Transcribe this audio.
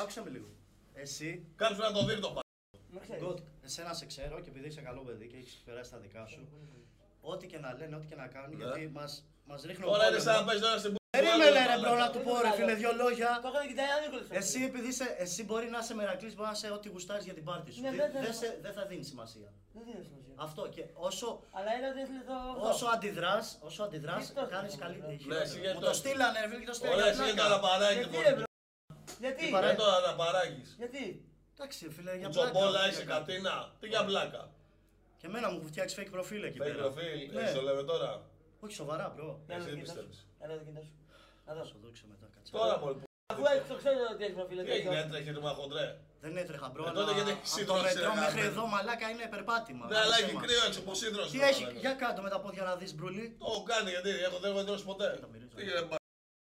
Άκουσα με λίγο. Εσύ, Κάποιο να το δει το πα. Με ξέρεις. Γκοτ, εσένα σε ξέρω και επειδή είσαι καλό παιδί και έχεις περάσει τα δικά σου, ό,τι και να λένε, ό,τι και να κάνουν, Ναι. γιατί μας μας ρίχνουν. Τώρα είναι πόλεμο. σαν να παίζεις τώρα στην πού. Περίμενε ρε μπρο να του πω ρε Άλλο. φίλε δύο λόγια. Το έκανε και τα Νίκολας. Εσύ επειδή είσαι, εσύ μπορεί να είσαι μερακλής, μπορεί να είσαι ό,τι γουστάρεις για την πάρτι σου. Ναι, Τι- δεν θα- Δεν σε- δεν θα δίνει σημασία. Δεν δίνει σημασία. Αυτό και όσο, Αλλά είναι ότι έστειλε το. όσο αντιδράς, όσο αντιδράς, Τι το κάνεις έστειλε, καλή μπρο. χειρότερα. Ναι, εσύ γιατί Μου το το έστειλε. στείλανε ρε φίλε και το στείλανε Ωραία, για εσύ για πλάκα. τα παράγει Γιατί; Μόνο. ρε μπρο. Γιατί. Τι παρά- Για τώρα να παράγεις. Γιατί; Εντάξει φίλε, για Τζομπόλα πλάκα. είσαι κατίνα. Τι για μπλάκα. Και εμένα μου έχουν φτιάξει fake προφίλ εκεί Fake πέρα. προφίλ, Ναι. έτσι το λέμε τώρα. Όχι σοβαρά bro. Για να Εσύ δω το κινητό πιστεύεις; σου. Για να δω το κινητό σου. Να Θα δω. σου δείξω μετά κάτσε. Τώρα μόνο που. Αφού έτσι το ξέρω ότι έχεις προφίλ. Τι τέτοιο. έγινε, έτρεχε το μαχοντρέ; Δεν έτρεχα μπρο, Ε, αλλά τότε γιατί έχεις από το σύντρωση, μετρό ρε, μέχρι γάμο. εδώ μαλάκα είναι περπάτημα. Ναι, αλλά Άσε έχει μας. κρύο έξω από σύντρωση. Τι έχει, για κάτω με τα πόδια να δεις μπρουλί. Το έχω κάνει γιατί έχω, δεν έχω εντρώσει ποτέ. Τα μυρίζω. Τι γίνεται,